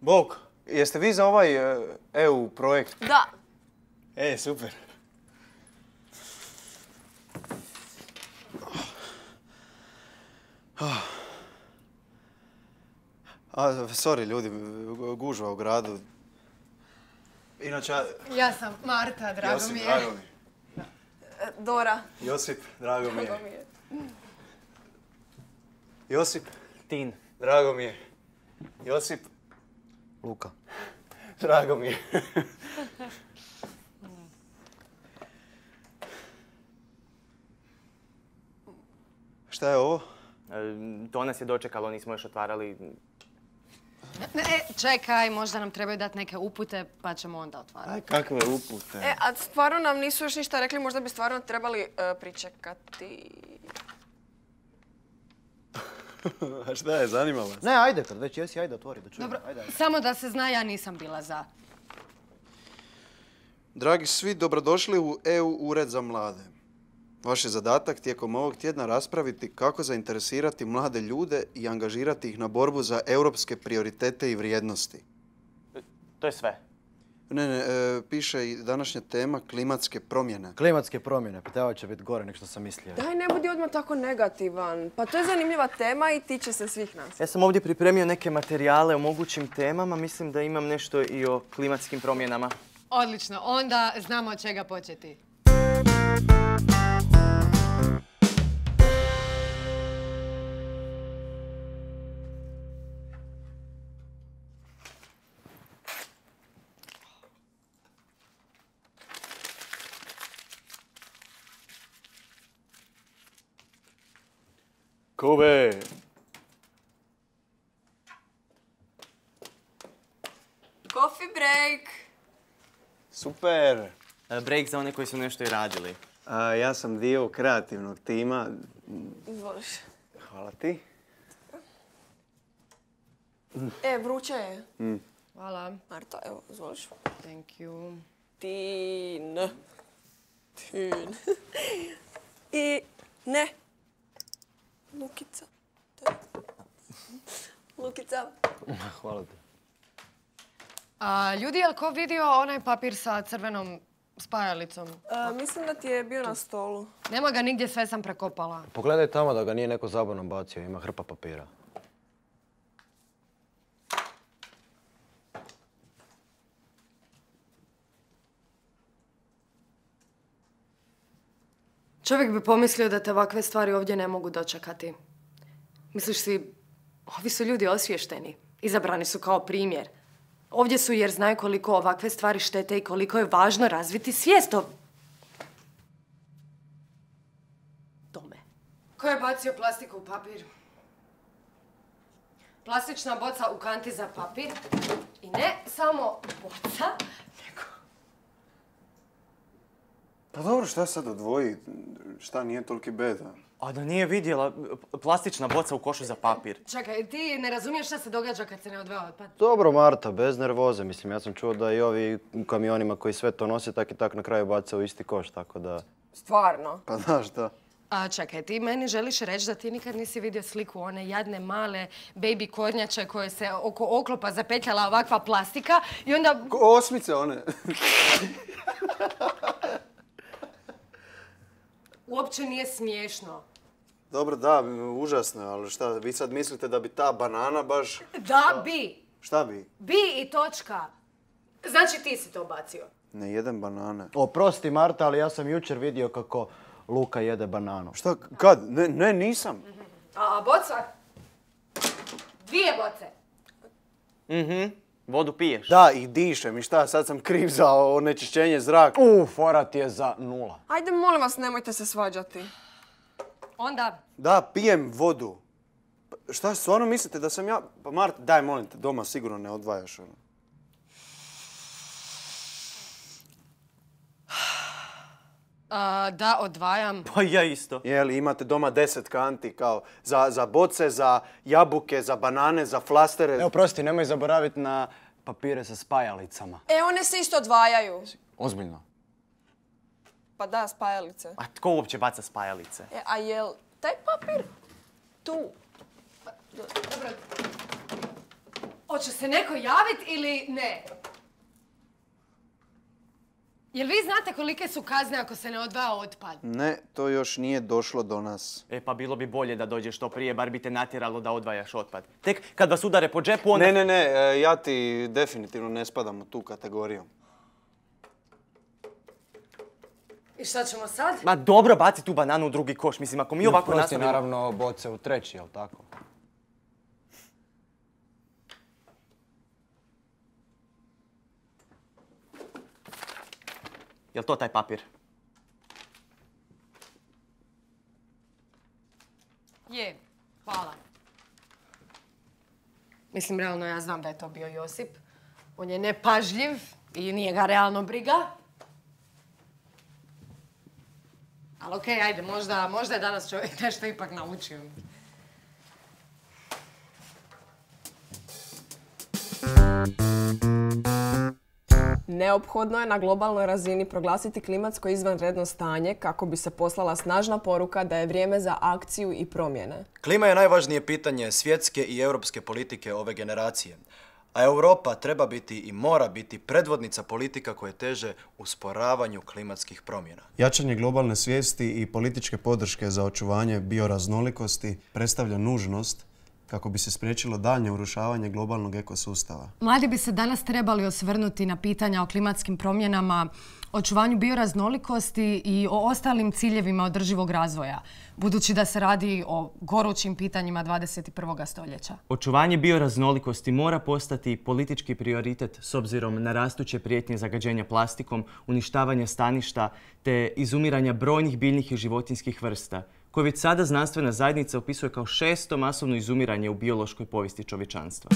Bok, jeste vi za ovaj e, EU projekt? Da. E, super. A, sorry ljudi, gužva u gradu. Inače, ja- sam Marta, drago Josip, mi je. drago mi. E, Dora. Josip, drago mi Drago je. mi je. Josip, Tin. drago mi je. Josip, Luka. drago mi je. Šta je ovo? E, To nas je dočekalo, nismo još otvarali. E, čekaj, možda nam trebaju dati neke upute, pa ćemo onda otvarati. Aj, kakve upute. E, a stvarno nam nisu još ništa rekli, možda bi stvarno trebali e, pričekati. A šta je, zanima vas? Ne, ajde, kad već jesi, ajde otvori da čujemo. Dobro, Ajde, ajde. samo da se zna, ja nisam bila za. Dragi svi, dobrodošli u EU Ured za mlade. Vaš je zadatak tijekom ovog tjedna raspraviti kako zainteresirati mlade ljude i angažirati ih na borbu za europske prioritete i vrijednosti. To je sve. Ne, ne, e, piše i današnja tema klimatske promjene. Klimatske promjene, pa ovo će biti gore nego što sam mislio. Daj, ne budi odmah tako negativan. Pa to je zanimljiva tema i tiče se svih nas. Ja sam ovdje pripremio neke materijale o mogućim temama. Mislim da imam nešto i o klimatskim promjenama. Odlično, onda znamo od čega početi. Kube! Coffee break! Super! E, Break za one koji su nešto i radili. A, ja sam dio kreativnog tima. Izvoliš. Hvala ti. E, vruće je. Hvala, Marta, evo, izvoliš. thank you. Tin. Tin. I ne. Lukica. Lukica. Hvala ti. A, ljudi, jel ko vidio onaj papir sa crvenom spajalicom? Mislim da ti je bio na stolu. Nema ga nigdje, sve sam prekopala. Pogledaj tamo da ga nije neko zabanom bacio, ima hrpa papira. Čovjek bi pomislio da te ovakve stvari ovdje ne mogu dočekati. Misliš si, ovi su ljudi osvješteni. Izabrani su kao primjer. Ovdje su jer znaju koliko ovakve stvari štete i koliko je važno razviti svijest o tome. Ko je bacio plastiku u papir? Plastična boca u kanti za papir. I ne samo boca, nego... Pa dobro, šta sad odvoji? Šta nije toliki beda? A da nije vidjela plastična boca u košu za papir. Čekaj, ti ne razumiješ šta se događa kad se ne odvaja otpad? Dobro, Marta, bez nervoze. Mislim, ja sam čuo da i ovi u kamionima koji sve to nose, tak i tak na kraju bace u isti koš, tako da... Stvarno. Pa znaš da. A čekaj, ti meni želiš reći da ti nikad nisi vidio sliku one jadne male baby kornjače koje se oko oklopa zapetljala ovakva plastika i onda... Osmice one. Uopće nije smiješno. Dobro, da, užasno, je, ali šta, vi sad mislite da bi ta banana baš... Da bi. Šta bi? Bi i točka. Znači ti si to bacio. Ne jedem banane. Oprosti, Marta, ali ja sam jučer vidio kako Luka jede bananu. Šta, kad? Ne, ne, nisam. A boca? Dvije boce. Mhm. Vodu piješ. Da, i dišem i šta, sad sam kriv za onečišćenje zraka. U, fora ti je za nula. Ajde, molim vas, nemojte se svađati. Onda, Da, pijem vodu. Pa Šta, stvarno mislite da sam ja... Pa Marta, daj, molim te, doma sigurno ne odvajaš ono. A, da odvajam. Pa ja isto. Je li imate doma deset kanti kao za, za boce, za jabuke, za banane, za flastere? Evo, prosti, nemoj zaboraviti na papire sa spajalicama. E, one se isto odvajaju. Ozbiljno. Pa da, spajalice. A tko uopće baca spajalice? E, a jel taj papir tu? Hoće se neko javit ili ne? Jel vi znate kolike su kazne ako se ne odvaja otpad? Ne, to još nije došlo do nas. E pa bilo bi bolje da dođeš što prije, bar bi te natjeralo da odvajaš otpad. Tek kad vas udare po džepu, onda... Ne, ne, ne, e, ja ti definitivno ne spadam u tu kategoriju. I šta ćemo sad? Ma dobro, baci tu bananu u drugi koš. Mislim, ako mi ovako Prosti nastavimo... naravno boce u treći, jel tako? Jel to taj papir? Je, hvala. Mislim, realno ja znam da je to bio Josip. On je nepažljiv i nije ga realno briga. Ali okej, ajde, možda, možda je danas čovjek nešto ipak naučio. Neophodno je na globalnoj razini proglasiti klimatsko izvanredno stanje kako bi se poslala snažna poruka da je vrijeme za akciju i promjene. Klima je najvažnije pitanje svjetske i europske politike ove generacije. A Europa treba biti i mora biti predvodnica politika koje teže usporavanju klimatskih promjena. Jačanje globalne svijesti i političke podrške za očuvanje bioraznolikosti predstavlja nužnost kako bi se spriječilo daljnje urušavanje globalnog ekosustava. Mladi bi se danas trebali osvrnuti na pitanja o klimatskim promjenama, očuvanju bioraznolikosti i o ostalim ciljevima održivog razvoja, budući da se radi o gorućim pitanjima 21. stoljeća. Očuvanje bioraznolikosti mora postati politički prioritet s obzirom na rastuće prijetnje zagađenja plastikom, uništavanje staništa te izumiranja brojnih biljnih i životinskih vrsta, koje već sada znanstvena zajednica opisuje kao šesto masovno izumiranje u biološkoj povijesti čovječanstva.